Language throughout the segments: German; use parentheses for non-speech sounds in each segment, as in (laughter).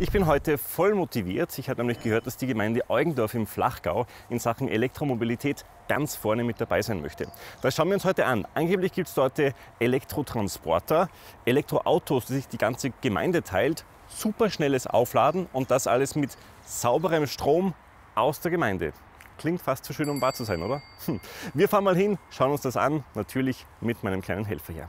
Ich bin heute voll motiviert. Ich habe nämlich gehört, dass die Gemeinde Eugendorf im Flachgau in Sachen Elektromobilität ganz vorne mit dabei sein möchte. Das schauen wir uns heute an. Angeblich gibt es dort Elektrotransporter, Elektroautos, die sich die ganze Gemeinde teilt, superschnelles Aufladen und das alles mit sauberem Strom aus der Gemeinde. Klingt fast zu schön, um wahr zu sein, oder? Hm. Wir fahren mal hin, schauen uns das an, natürlich mit meinem kleinen Helfer hier.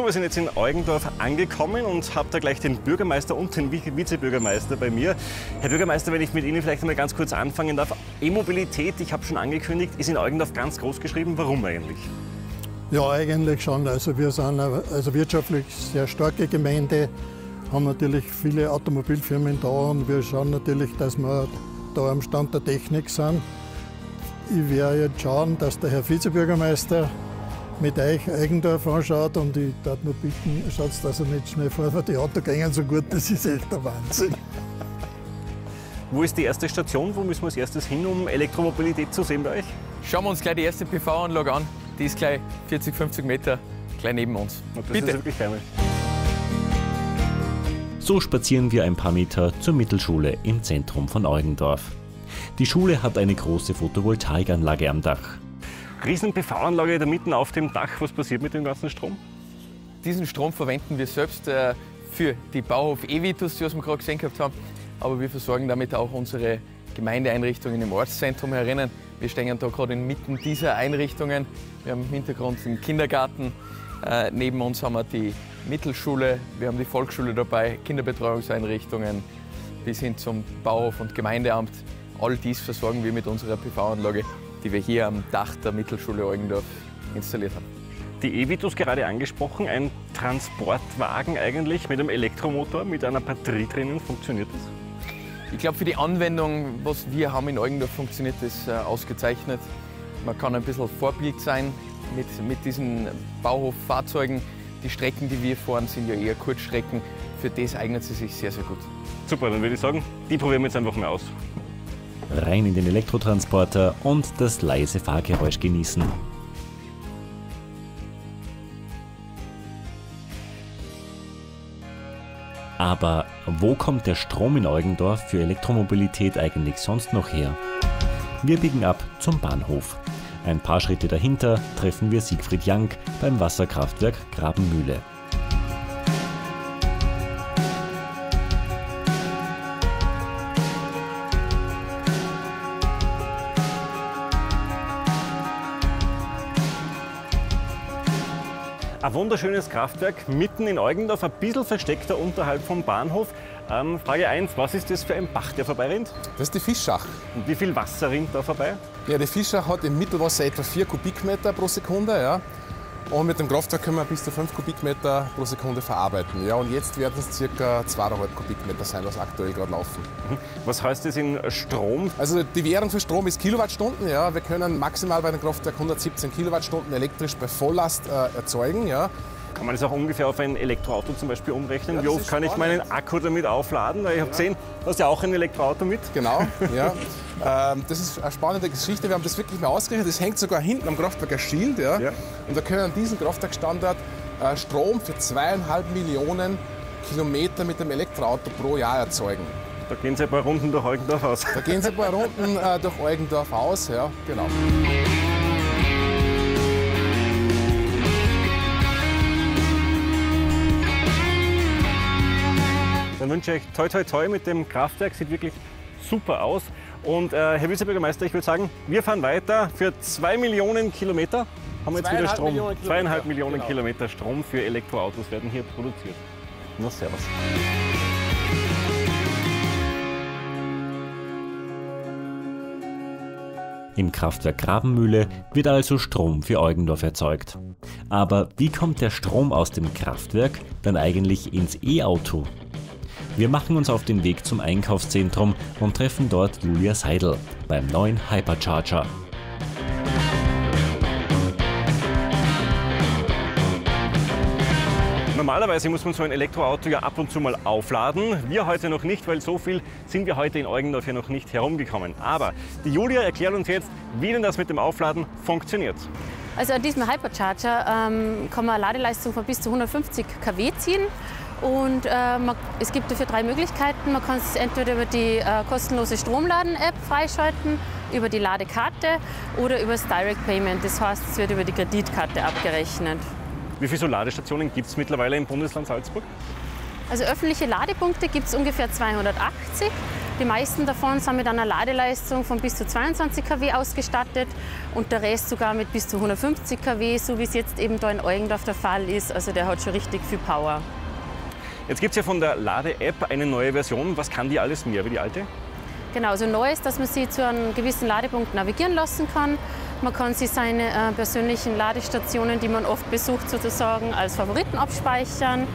So, wir sind jetzt in Eugendorf angekommen und habe da gleich den Bürgermeister und den Vizebürgermeister bei mir. Herr Bürgermeister, wenn ich mit Ihnen vielleicht einmal ganz kurz anfangen darf. E-Mobilität, ich habe schon angekündigt, ist in Eugendorf ganz groß geschrieben. Warum eigentlich? Ja, eigentlich schon. Also wir sind eine also wirtschaftlich sehr starke Gemeinde, haben natürlich viele Automobilfirmen da und wir schauen natürlich, dass wir da am Stand der Technik sind. Ich werde jetzt schauen, dass der Herr Vizebürgermeister mit euch Eigendorf anschaut und ich darf nur bitten, schaut, dass er nicht schnell fährt, weil die Autos gehen so gut, das ist echt der Wahnsinn. Wo ist die erste Station? Wo müssen wir als erstes hin, um Elektromobilität zu sehen bei euch? Schauen wir uns gleich die erste PV-Anlage an. Die ist gleich 40, 50 Meter gleich neben uns. Und das Bitte. ist wirklich geil. So spazieren wir ein paar Meter zur Mittelschule im Zentrum von Eugendorf. Die Schule hat eine große Photovoltaikanlage am Dach. Riesen PV-Anlage da mitten auf dem Dach. Was passiert mit dem ganzen Strom? Diesen Strom verwenden wir selbst äh, für die Bauhof Evitus, die wir gerade gesehen gehabt haben. Aber wir versorgen damit auch unsere Gemeindeeinrichtungen im Ortszentrum herinnen. Wir stehen da gerade inmitten dieser Einrichtungen. Wir haben im Hintergrund den Kindergarten. Äh, neben uns haben wir die Mittelschule, wir haben die Volksschule dabei, Kinderbetreuungseinrichtungen bis hin zum Bauhof und Gemeindeamt. All dies versorgen wir mit unserer PV-Anlage die wir hier am Dach der Mittelschule Eugendorf installiert haben. Die E-Vitus gerade angesprochen, ein Transportwagen eigentlich mit einem Elektromotor, mit einer Batterie drinnen. Funktioniert das? Ich glaube, für die Anwendung, was wir haben in Eugendorf, funktioniert das äh, ausgezeichnet. Man kann ein bisschen Vorbild sein mit, mit diesen Bauhoffahrzeugen. Die Strecken, die wir fahren, sind ja eher Kurzstrecken. Für das eignet sie sich sehr, sehr gut. Super, dann würde ich sagen, die probieren wir jetzt einfach mal aus rein in den Elektrotransporter und das leise Fahrgeräusch genießen. Aber wo kommt der Strom in Eugendorf für Elektromobilität eigentlich sonst noch her? Wir biegen ab zum Bahnhof. Ein paar Schritte dahinter treffen wir Siegfried Jank beim Wasserkraftwerk Grabenmühle. Ein wunderschönes Kraftwerk mitten in Eugendorf, ein bisschen versteckter unterhalb vom Bahnhof. Ähm, Frage 1, was ist das für ein Bach, der vorbeirinnt? Das ist die Fischach. Und wie viel Wasser rinnt da vorbei? Ja, die Fischach hat im Mittelwasser etwa 4 Kubikmeter pro Sekunde. Ja. Und mit dem Kraftwerk können wir bis zu 5 Kubikmeter pro Sekunde verarbeiten. Ja, und jetzt werden es ca. 2,5 Kubikmeter sein, was aktuell gerade laufen. Mhm. Was heißt das in Strom? Also die Währung für Strom ist Kilowattstunden. Ja. Wir können maximal bei dem Kraftwerk 117 Kilowattstunden elektrisch bei Volllast äh, erzeugen. Ja. Kann man das auch ungefähr auf ein Elektroauto zum Beispiel umrechnen? Ja, Wie oft kann ich meinen Akku damit aufladen? Ich habe gesehen, du hast ja auch ein Elektroauto mit. Genau, ja. (laughs) ähm, das ist eine spannende Geschichte. Wir haben das wirklich mal ausgerechnet. Das hängt sogar hinten am Kraftwerk Schild. Ja. ja. Und wir können an diesem Kraftwerkstandard äh, Strom für zweieinhalb Millionen Kilometer mit dem Elektroauto pro Jahr erzeugen. Da gehen Sie ein paar Runden durch Eugendorf aus. Da gehen Sie ein paar Runden (laughs) äh, durch Eugendorf aus, ja, genau. Dann wünsche ich euch toi toi toi mit dem Kraftwerk, sieht wirklich super aus. Und äh, Herr Vizebürgermeister, ich würde sagen, wir fahren weiter für zwei Millionen Kilometer. Haben wir jetzt wieder Strom. Millionen Zweieinhalb Millionen genau. Kilometer Strom für Elektroautos werden hier produziert. Na, servus. Im Kraftwerk Grabenmühle wird also Strom für Eugendorf erzeugt. Aber wie kommt der Strom aus dem Kraftwerk dann eigentlich ins E-Auto? Wir machen uns auf den Weg zum Einkaufszentrum und treffen dort Julia Seidel beim neuen Hypercharger. Normalerweise muss man so ein Elektroauto ja ab und zu mal aufladen. Wir heute noch nicht, weil so viel sind wir heute in Eugendorf ja noch nicht herumgekommen. Aber die Julia erklärt uns jetzt, wie denn das mit dem Aufladen funktioniert. Also an diesem Hypercharger ähm, kann man eine Ladeleistung von bis zu 150 kW ziehen. Und äh, man, es gibt dafür drei Möglichkeiten. Man kann es entweder über die äh, kostenlose Stromladen-App freischalten, über die Ladekarte oder über das Direct Payment. Das heißt, es wird über die Kreditkarte abgerechnet. Wie viele Ladestationen gibt es mittlerweile im Bundesland Salzburg? Also öffentliche Ladepunkte gibt es ungefähr 280. Die meisten davon sind mit einer Ladeleistung von bis zu 22 kW ausgestattet und der Rest sogar mit bis zu 150 kW, so wie es jetzt eben da in Eugendorf der Fall ist. Also der hat schon richtig viel Power. Jetzt gibt es ja von der Lade-App eine neue Version. Was kann die alles mehr wie die alte? Genau, so neu ist, dass man sie zu einem gewissen Ladepunkt navigieren lassen kann. Man kann sich seine äh, persönlichen Ladestationen, die man oft besucht, sozusagen als Favoriten abspeichern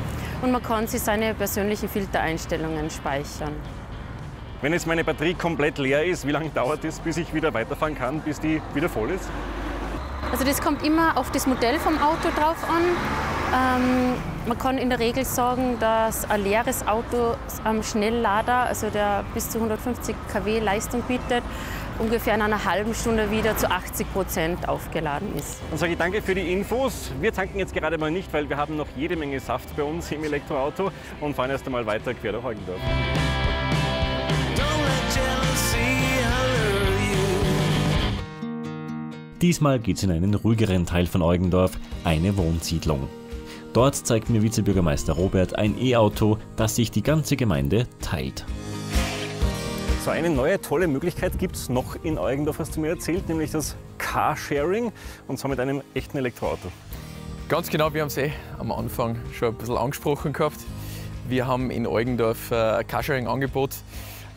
und man kann sich seine persönlichen Filtereinstellungen speichern. Wenn jetzt meine Batterie komplett leer ist, wie lange dauert es, bis ich wieder weiterfahren kann, bis die wieder voll ist? Also das kommt immer auf das Modell vom Auto drauf an. Ähm, man kann in der Regel sagen, dass ein leeres Auto am Schnelllader, also der bis zu 150 kW Leistung bietet, ungefähr in einer halben Stunde wieder zu 80 Prozent aufgeladen ist. Dann sage ich danke für die Infos. Wir tanken jetzt gerade mal nicht, weil wir haben noch jede Menge Saft bei uns im Elektroauto und fahren erst einmal weiter quer durch Eugendorf. Diesmal geht es in einen ruhigeren Teil von Eugendorf, eine Wohnsiedlung. Dort zeigt mir Vizebürgermeister Robert ein E-Auto, das sich die ganze Gemeinde teilt. So eine neue tolle Möglichkeit gibt es noch in Eugendorf, hast du mir erzählt, nämlich das Carsharing und zwar mit einem echten Elektroauto. Ganz genau, wir haben es eh am Anfang schon ein bisschen angesprochen gehabt. Wir haben in Eugendorf äh, ein Carsharing-Angebot.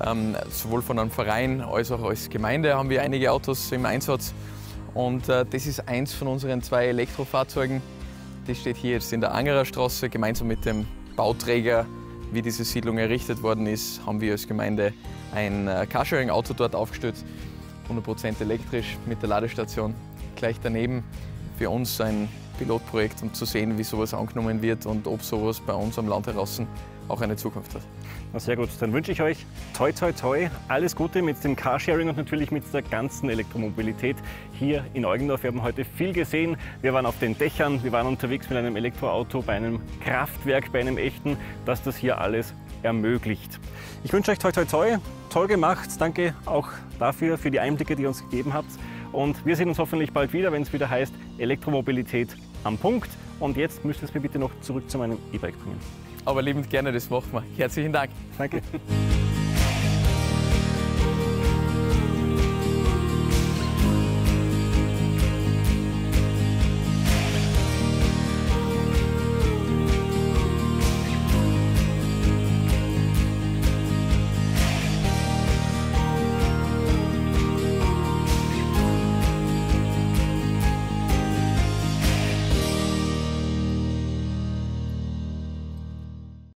Ähm, sowohl von einem Verein als auch als Gemeinde haben wir einige Autos im Einsatz. Und äh, das ist eins von unseren zwei Elektrofahrzeugen. Das steht hier jetzt in der Angerer Straße gemeinsam mit dem Bauträger wie diese Siedlung errichtet worden ist, haben wir als Gemeinde ein äh, Carsharing-Auto dort aufgestellt, 100% elektrisch mit der Ladestation gleich daneben. Für uns ein Pilotprojekt, um zu sehen, wie sowas angenommen wird und ob sowas bei uns am Land heraus auch eine Zukunft hat. Na sehr gut, dann wünsche ich euch toi toi toi alles Gute mit dem Carsharing und natürlich mit der ganzen Elektromobilität hier in Eugendorf. Wir haben heute viel gesehen. Wir waren auf den Dächern, wir waren unterwegs mit einem Elektroauto bei einem Kraftwerk, bei einem echten, das das hier alles ermöglicht. Ich wünsche euch toi toi toi, toll gemacht. Danke auch dafür, für die Einblicke, die ihr uns gegeben habt. Und wir sehen uns hoffentlich bald wieder, wenn es wieder heißt Elektromobilität am Punkt. Und jetzt müsst ihr es mir bitte noch zurück zu meinem E-Bike bringen. Aber liebend gerne, das machen wir. Herzlichen Dank. Danke. (laughs)